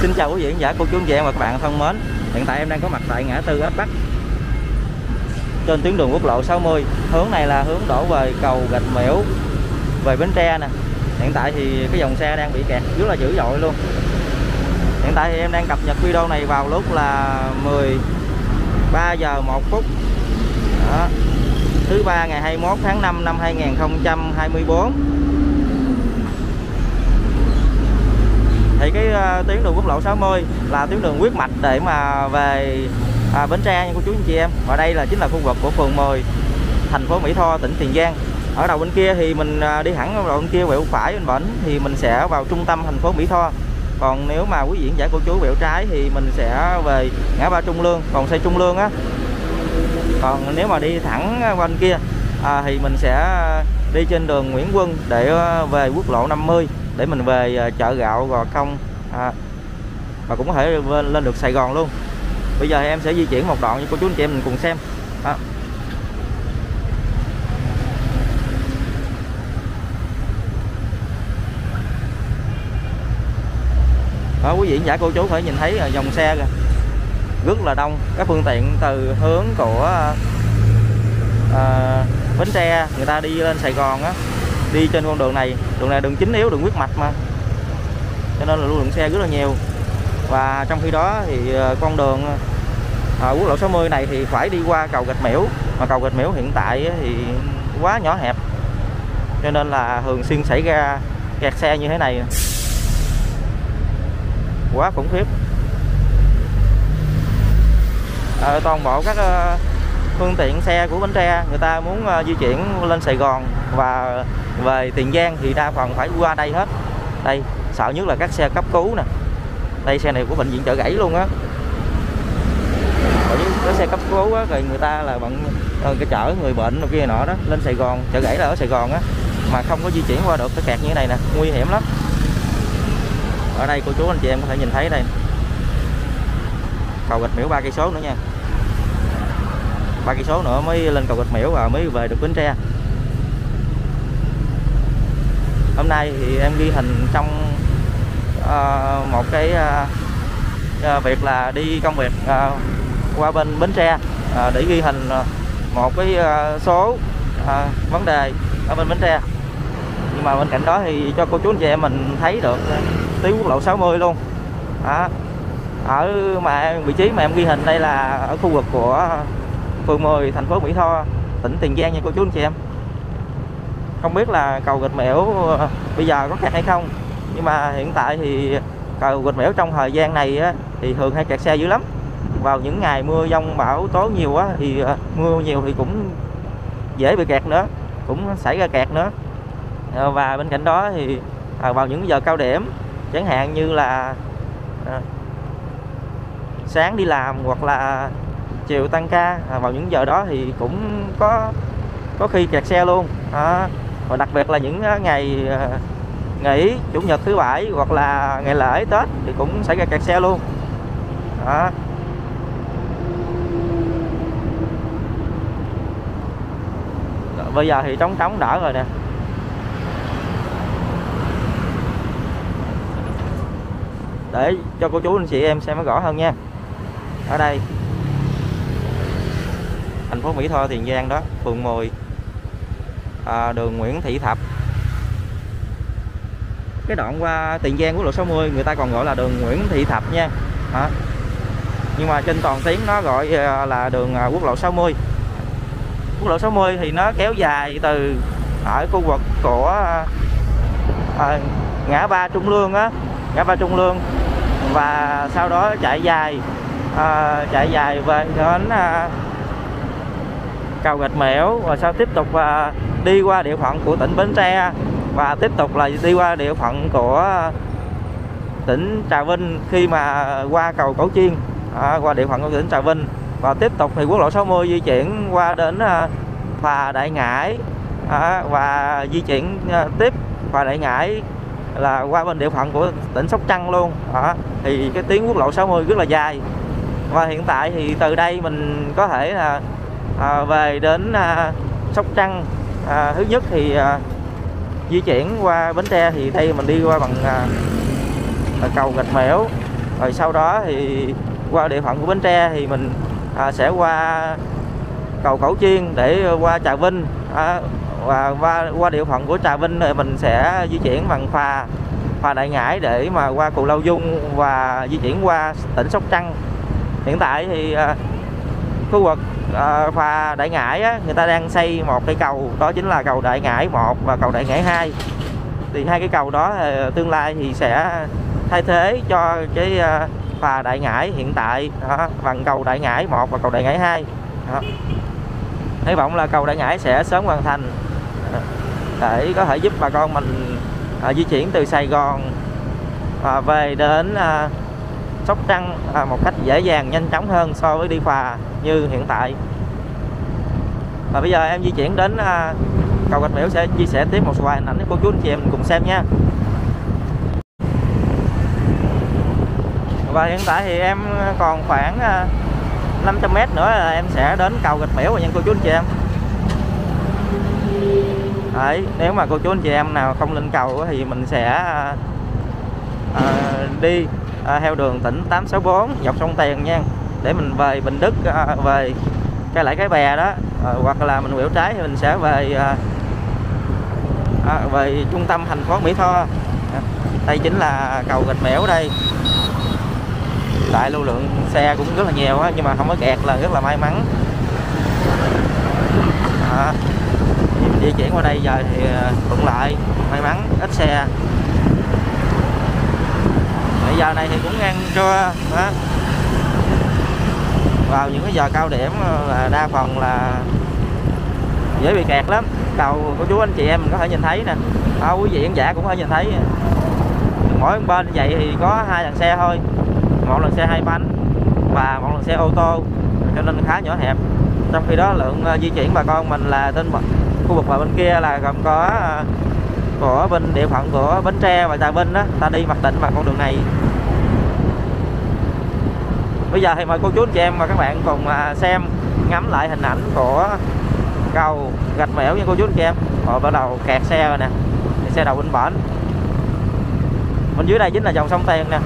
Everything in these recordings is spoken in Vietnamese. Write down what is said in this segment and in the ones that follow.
Xin chào quý vị khán giả, cô chú anh chị em và các bạn thân mến. Hiện tại em đang có mặt tại ngã tư ấp Bắc trên tuyến đường quốc lộ 60. Hướng này là hướng đổ về cầu Gạch Miễu về Bến Tre nè. Hiện tại thì cái dòng xe đang bị kẹt rất là dữ dội luôn. Hiện tại thì em đang cập nhật video này vào lúc là 13 giờ 1 phút. Đó. Thứ ba ngày 21 tháng 5 năm 2024. Thì cái uh, tuyến đường quốc lộ 60 là tuyến đường huyết mạch để mà về à, Bến Tre nha cô chú anh chị em. Và đây là chính là khu vực của phường 10 thành phố Mỹ Tho tỉnh Tiền Giang. Ở đầu bên kia thì mình uh, đi thẳng đầu bên kia quẹo phải bên bển thì mình sẽ vào trung tâm thành phố Mỹ Tho. Còn nếu mà quý diễn giải cô chú quẹo trái thì mình sẽ về ngã ba Trung Lương còn xây Trung Lương á. Còn nếu mà đi thẳng qua bên kia à, thì mình sẽ đi trên đường Nguyễn Quân để ờ, về quốc lộ 50 để mình về ờ, chợ gạo Gò Công. À, và cũng có thể lên, được Sài Gòn luôn. Bây giờ em sẽ di chuyển một đoạn cho cô chú anh chị em mình cùng xem. À. đó quý vị giả cô chú phải nhìn thấy ờ, dòng xe kìa. Rất là đông. Các phương tiện từ hướng của à, Bến Tre người ta đi lên Sài Gòn á đi trên con đường này. Đường này đường chính yếu đường huyết mạch mà. Cho nên là lưu lượng xe rất là nhiều. Và trong khi đó thì ờ, con đường à, quốc lộ 60 này thì phải đi qua cầu gạch miễu. Mà cầu gạch miễu hiện tại thì quá nhỏ hẹp. Cho nên là thường xuyên xảy ra kẹt xe như thế này. Quá khủng khiếp. À, toàn bộ các uh, phương tiện xe của Bến Tre người ta muốn uh, di chuyển lên Sài Gòn và về Tiền Giang thì đa phần phải qua đây hết. Đây sợ nhất là các xe cấp cứu nè. Đây xe này của bệnh viện chợ gãy luôn á. Có xe cấp cứu á rồi người ta là bận ờ, cái chở người bệnh kia nọ đó lên Sài Gòn chợ gãy là ở Sài Gòn á mà không có di chuyển qua được cái kẹt như thế này nè nguy hiểm lắm. Ở đây cô chú anh chị em có thể nhìn thấy đây. Cầu gạch miễu ba cây số nữa nha ba cây số nữa mới lên cầu gạch miễu và mới về được bến tre. Hôm nay thì em ghi hình trong uh, một cái uh, việc là đi công việc uh, qua bên bến tre uh, để ghi hình một cái uh, số uh, vấn đề ở bên bến tre. Nhưng mà bên cạnh đó thì cho cô chú anh chị em mình thấy được tuyến quốc lộ 60 luôn. Đó. ở mà vị trí mà em ghi hình đây là ở khu vực của phường 10 thành phố Mỹ Tho tỉnh Tiền Giang nha cô chú anh chị em. Không biết là cầu gạch mẻo ờ, bây giờ có kẹt hay không nhưng mà hiện tại thì cầu gạch mẻo trong thời gian này á, thì thường hay kẹt xe dữ lắm. Vào những ngày mưa dông bão tố nhiều quá thì ờ, mưa nhiều thì cũng dễ bị kẹt nữa cũng xảy ra kẹt nữa. Ờ, và bên cạnh đó thì à, vào những giờ cao điểm chẳng hạn như là sáng đi làm hoặc là chiều tăng ca. À, vào những giờ đó thì cũng có có khi kẹt xe luôn. À, và đặc biệt là những à, ngày à, nghỉ chủ nhật thứ bảy hoặc là ngày lễ tết thì cũng xảy ra kẹt xe luôn. Đó. bây giờ thì trống trống đỡ rồi nè. Để cho cô chú anh chị em xem nó rõ hơn nha. Ở đây thành phố Mỹ Tho Tiền Giang đó phường 10 à, đường Nguyễn Thị Thập. Cái đoạn qua Tiền Giang quốc lộ 60 người ta còn gọi là đường Nguyễn Thị Thập nha. À. nhưng mà trên toàn tiếng nó gọi à, là đường à, quốc lộ 60 quốc lộ 60 thì nó kéo dài từ ở khu vực của à, ngã ba Trung Lương á ngã ba Trung Lương. Và sau đó chạy dài à, chạy dài về đến à, cầu gạch mẻo và sau tiếp tục và đi qua địa phận của tỉnh Bến Tre và tiếp tục là đi qua địa phận của tỉnh Trà Vinh khi mà qua cầu Cổ Chiên à, qua địa phận của tỉnh Trà Vinh. Và tiếp tục thì quốc lộ 60 di chuyển qua đến à, Phà Đại Ngãi à, và di chuyển à, tiếp Phà Đại Ngãi là qua bên địa phận của tỉnh Sóc Trăng luôn. À, thì cái tuyến quốc lộ 60 rất là dài. Và hiện tại thì từ đây mình có thể là à, về đến à, Sóc Trăng à, thứ nhất thì à, di chuyển qua Bến Tre thì đây mình đi qua bằng à, à cầu gạch mẻo rồi sau đó thì qua địa phận của Bến Tre thì mình à, sẽ qua cầu Cẩu Chiên để qua Trà Vinh. À, và qua qua địa phận của Trà Vinh thì mình sẽ di chuyển bằng phà phà Đại Ngãi để mà qua Cù Lao Dung và di chuyển qua tỉnh Sóc Trăng. Hiện tại thì à, khu vực Ờ, à, phà Đại Ngãi á, người ta đang xây một cây cầu đó chính là cầu Đại Ngãi 1 và cầu Đại Ngãi 2 thì hai cái cầu đó ờ, tương lai thì sẽ thay thế cho cái ờ, à, phà Đại Ngãi hiện tại đó, bằng cầu Đại Ngãi 1 và cầu Đại Ngãi 2 đó. hy vọng là cầu Đại Ngãi sẽ sớm hoàn thành để có thể giúp bà con mình à, di chuyển từ Sài Gòn à, về đến à, Sóc Trăng à, một cách dễ dàng nhanh chóng hơn so với đi phà như hiện tại. Và bây giờ em di chuyển đến à, cầu Gạch Miễu sẽ chia sẻ tiếp một vài hình ảnh cô chú anh chị em cùng xem nha. Và hiện tại thì em còn khoảng à, 500m nữa là em sẽ đến cầu Gạch Miễu rồi nha cô chú anh chị em. Đấy, nếu mà cô chú anh chị em nào không lên cầu thì mình sẽ à, đi à, theo đường tỉnh 864 dọc sông Tiền nha. Để mình về Bình Đức à, à về cái lại cái bè đó. À, hoặc là mình quẹo trái thì mình sẽ về à, à, về trung tâm thành phố Mỹ Tho. À, đây chính là cầu Gạch Mẻo đây. Tại lưu lượng xe cũng rất là nhiều á nhưng mà không có kẹt là rất là may mắn. À, di chuyển qua đây giờ thì à, thuận lợi may mắn ít xe giờ này thì cũng ăn trưa đó. vào những cái giờ cao điểm ờ, là đa phần là dễ bị kẹt lắm. Cầu của chú anh chị em mình có thể nhìn thấy nè. À, quý vị khán giả cũng có thể nhìn thấy. Mỗi bên vậy thì có hai làn xe thôi. Một lần xe hai bánh và một lần xe ô tô cho nên khá nhỏ hẹp. Trong khi đó lượng ờ, di chuyển bà con mình là trên khu vực và bên kia là gồm có ờ, của bên địa phận của Bến Tre và Trà Vinh đó ta đi mặt tỉnh bằng con đường này bây giờ thì mời cô chú anh chị em và các bạn cùng à, xem, ngắm lại hình ảnh của cầu gạch mẻo nha cô chú anh chị em. Rồi bắt đầu kẹt xe rồi nè, xe đầu bên bển. Bên dưới đây chính là dòng sông Tiền nè.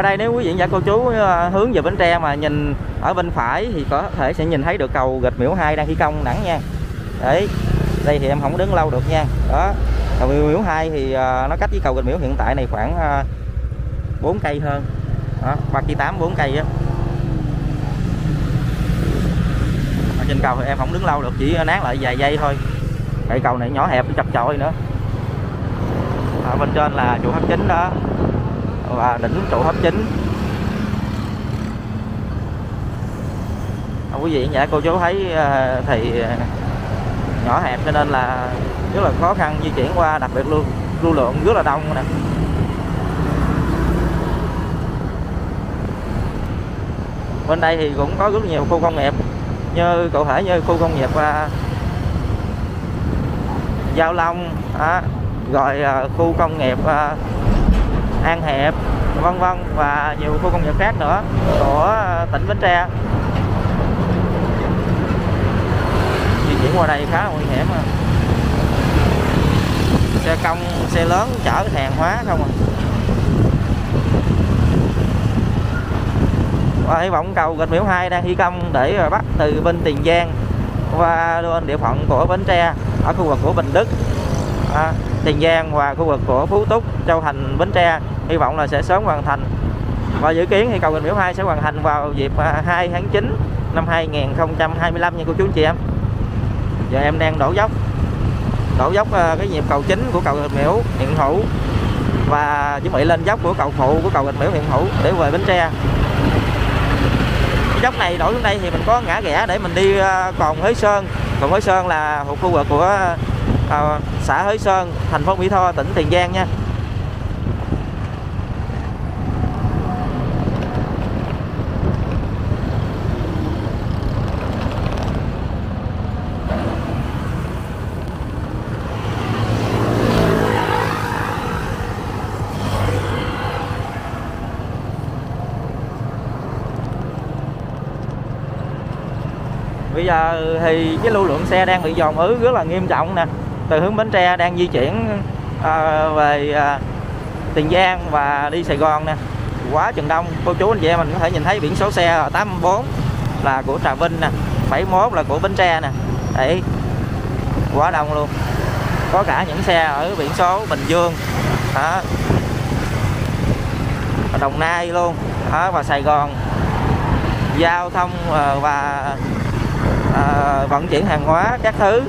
Ở đây nếu quý vị và cô chú ờ, hướng về Bến Tre mà nhìn ở bên phải thì có thể sẽ nhìn thấy được cầu gạch miễu 2 đang thi công đẳng nha. Đấy đây thì em không đứng lâu được nha. Đó cầu miễu 2 thì ờ, nó cách với cầu gạch miễu hiện tại này khoảng ờ, 4 cây hơn. Đó, 3 cây 8 4 cây á. Ở trên cầu thì em không đứng lâu được chỉ nán lại vài giây thôi. Cây cầu này nhỏ hẹp chập chội nữa. Ở bên trên là trụ tháp chính đó và đỉnh trụ tháp chính quý vị nhà cô chú thấy ờ, thì ờ, nhỏ hẹp cho nên là rất là khó khăn di chuyển qua đặc biệt luôn lưu lượng rất là đông nè. Bên đây thì cũng có rất nhiều khu công nghiệp như cụ thể như khu công nghiệp uh, Giao Long đó, rồi uh, khu công nghiệp uh, An Hiệp vân vân và nhiều khu công nghiệp khác nữa của ờ, tỉnh Bến Tre. Di chuyển qua đây khá là nguy hiểm à. xe công xe lớn chở hàng hóa không à. Và hy vọng cầu gạch miễu 2 đang thi công để ờ, bắt từ bên Tiền Giang qua bên địa phận của Bến Tre ở khu vực của Bình Đức. À, Tiền Giang và khu vực của Phú Túc, Châu Thành, Bến Tre. Hy vọng là sẽ sớm hoàn thành. Và dự kiến thì cầu Bình Miễu 2 sẽ hoàn thành vào dịp à, 2 tháng 9 năm 2025 nha cô chú anh chị em. Giờ em đang đổ dốc đổ dốc à, cái nhịp cầu chính của cầu Bình Miễu hiện hữu và chuẩn bị lên dốc của cầu phụ của cầu Bình Miễu hiện hữu để về Bến Tre. Dốc này đổ xuống đây thì mình có ngã rẽ để mình đi à, còn Huế Sơn. Còn Huế Sơn là thuộc khu vực của à, xã Hới Sơn thành phố Mỹ Tho tỉnh Tiền Giang nha. Bây giờ thì cái lưu lượng xe đang bị dồn ứ rất là nghiêm trọng nè từ hướng Bến Tre đang di chuyển à, về à, Tiền Giang và đi Sài Gòn nè. Quá chừng đông cô chú anh chị em mình có thể nhìn thấy biển số xe 84 là của Trà Vinh nè 71 là của Bến Tre nè. Đấy quá đông luôn. Có cả những xe ở biển số Bình Dương đó Đồng Nai luôn đó, và Sài Gòn. Giao thông ờ, và à, vận chuyển hàng hóa các thứ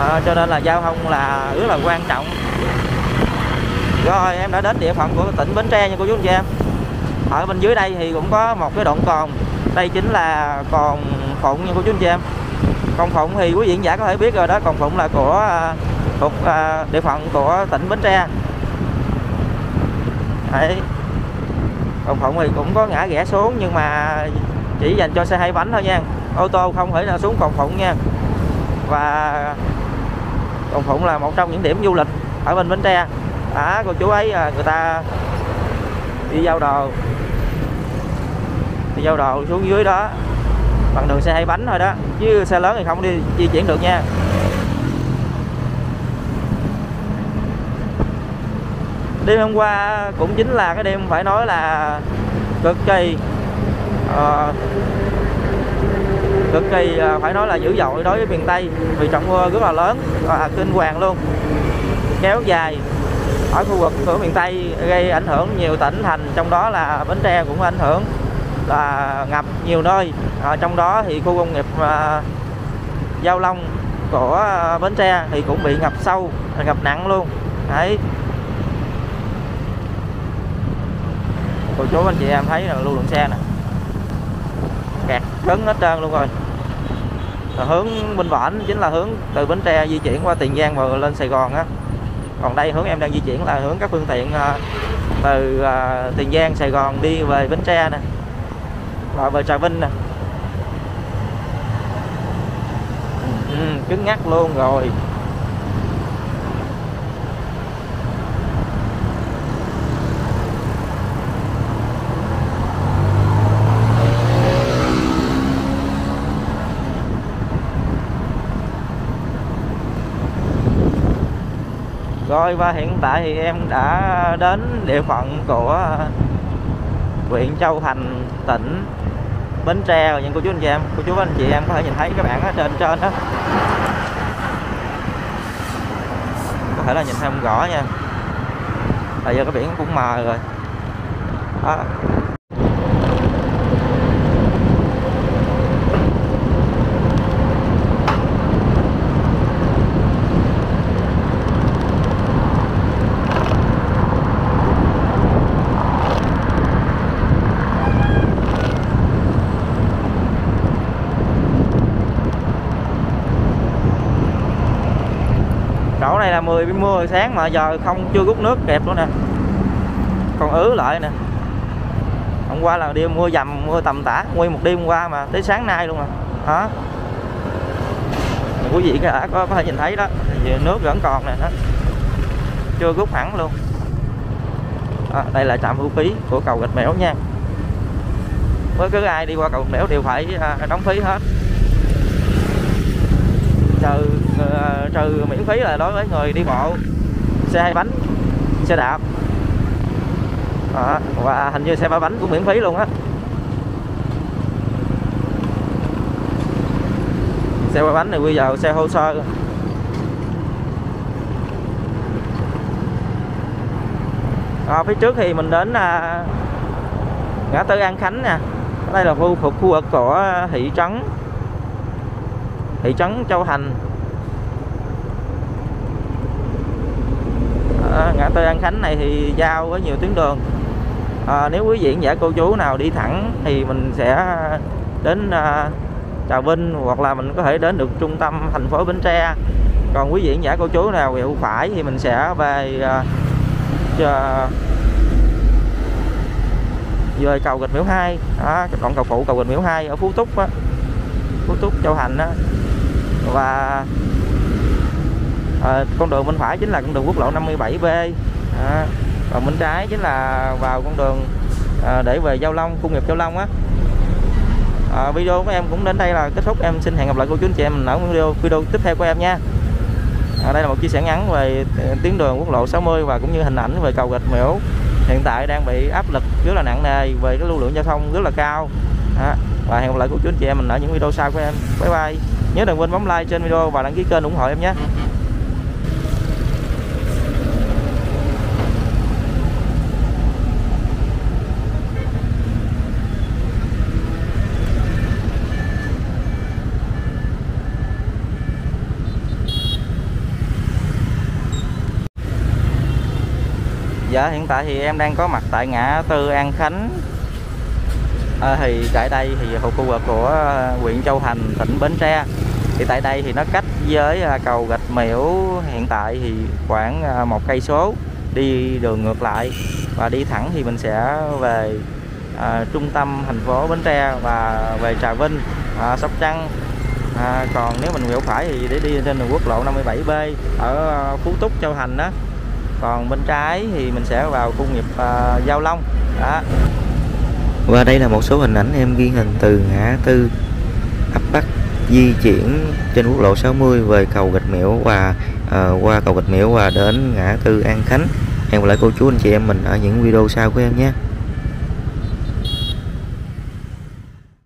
à, cho nên là giao thông là rất là quan trọng. Rồi em đã đến địa phận của tỉnh Bến Tre nha cô chú anh chị em. Ở bên dưới đây thì cũng có một cái đoạn còn đây chính là còn phụng nha cô chú anh chị em. Còn phụng thì quý vị giả có thể biết rồi đó. Còn phụng là của à, thuộc à, địa phận của tỉnh Bến Tre. Đấy. Còn phụng thì cũng có ngã rẽ xuống nhưng mà chỉ dành cho xe hai bánh thôi nha. Ô tô không thể nào xuống còn phụng nha. Và cồn phụng là một trong những điểm du lịch ở bên bến tre. À, cô chú ấy à, người ta đi giao đồ. Đi giao đồ xuống dưới đó. Bằng đường xe hai bánh thôi đó. Chứ xe lớn thì không đi di chuyển được nha. Đêm hôm qua cũng chính là cái đêm phải nói là cực kỳ uh, cực kỳ à, phải nói là dữ dội đối với miền Tây vì trận mưa rất là lớn và kinh hoàng luôn. Kéo dài ở khu vực của miền Tây gây ảnh hưởng nhiều tỉnh thành trong đó là Bến Tre cũng ảnh hưởng là ngập nhiều nơi. À, trong đó thì khu công nghiệp à, Giao Long của à, Bến Tre thì cũng bị ngập sâu ngập nặng luôn. Đấy. Cô chú anh chị em thấy là lưu lượng xe nè. Kẹt cứng hết trơn luôn rồi hướng bên võ chính là hướng từ Bến Tre di chuyển qua Tiền Giang và lên Sài Gòn á. Còn đây hướng em đang di chuyển là hướng các phương tiện à, từ à, Tiền Giang Sài Gòn đi về Bến Tre nè. Và về Trà Vinh nè. Ừ, cứng ngắc luôn rồi. Rồi và hiện tại thì em đã đến địa phận của huyện Châu Thành, tỉnh Bến Tre rồi những cô chú anh chị em. Cô chú anh chị em có thể nhìn thấy các bạn ở trên trên đó. Có thể là nhìn thấy không rõ nha. Tại giờ cái biển cũng mờ rồi. Đó, này là 10 mưa sáng mà giờ không chưa rút nước kẹp luôn nè. Còn ứ lại nè. Hôm qua là đêm mưa dầm mưa tầm tã nguyên một đêm qua mà tới sáng nay luôn mà đó quý vị đã có, có thể nhìn thấy đó thì nước vẫn còn nè đó. Chưa rút hẳn luôn. À, đây là trạm thu phí của cầu gạch mẻo nha. Với cứ ai đi qua cầu gạch mẻo đều phải à, đóng phí hết. Trừ trừ miễn phí là đối với người đi bộ xe hai bánh xe đạp. Đó, và hình như xe ba bánh cũng miễn phí luôn á. Xe ba bánh này bây giờ xe hô sơ à, phía trước thì mình đến à, ngã tư An Khánh nè. Đây là khu vực khu vực của thị trấn thị trấn Châu Thành. Tư An Khánh này thì giao với nhiều tuyến đường. À, nếu quý vị giả cô chú nào đi thẳng thì mình sẽ đến à, Trà Vinh hoặc là mình có thể đến được trung tâm thành phố Bến Tre. Còn quý vị giả cô chú nào hiệu phải thì mình sẽ về à, về cầu Gạch Miễu 2 đó, đoạn cầu phụ cầu Gạch Miễu 2 ở Phú Túc á. Phú Túc Châu Thành á. Và à, con đường bên phải chính là con đường quốc lộ 57B à, còn bên trái chính là vào con đường à, để về Giao Long công nghiệp Giao Long á. À, video của em cũng đến đây là kết thúc. Em xin hẹn gặp lại cô chú anh chị em ở video video tiếp theo của em nha. À, đây là một chia sẻ ngắn về tuyến đường quốc lộ 60 và cũng như hình ảnh về cầu gạch miễu. Hiện tại đang bị áp lực rất là nặng nề về cái lưu lượng giao thông rất là cao. À, và hẹn gặp lại cô chú anh chị em mình ở những video sau của em. Bye bye. Nhớ đừng quên bấm like trên video và đăng ký kênh ủng hộ em nhé. Dạ hiện tại thì em đang có mặt tại ngã tư An Khánh. À, thì tại đây thì thuộc khu vực của ờ, huyện Châu Thành tỉnh Bến Tre. Thì tại đây thì nó cách với ờ, cầu Gạch Miễu hiện tại thì khoảng một cây số. Đi đường ngược lại và đi thẳng thì mình sẽ về à, trung tâm thành phố Bến Tre và về Trà Vinh à, Sóc Trăng. À, còn nếu mình quẹo phải thì để đi trên đường quốc lộ 57B ở Phú Túc Châu Thành đó còn bên trái thì mình sẽ vào khu nghiệp uh, Giao Long. Đó. Và đây là một số hình ảnh em ghi hình từ ngã tư ấp Bắc di chuyển trên quốc lộ 60 về cầu Gạch Miễu và uh, qua cầu Gạch Miễu và đến ngã tư An Khánh. Hẹn gặp lại cô chú anh chị em mình ở những video sau của em nhé.